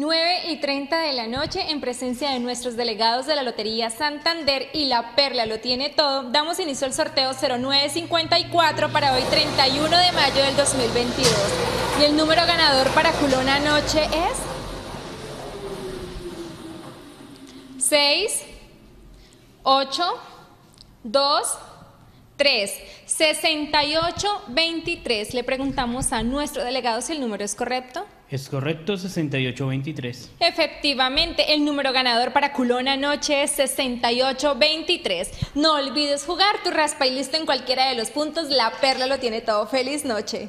9 y 30 de la noche, en presencia de nuestros delegados de la Lotería Santander y La Perla lo tiene todo, damos inicio al sorteo 0954 para hoy 31 de mayo del 2022. Y el número ganador para Culona Anoche es 6, 8, 2, 3, 68, 23. Le preguntamos a nuestro delegado si el número es correcto. Es correcto, 6823. Efectivamente, el número ganador para Culona Noche es 6823. No olvides jugar tu raspa y listo en cualquiera de los puntos. La Perla lo tiene todo. Feliz noche.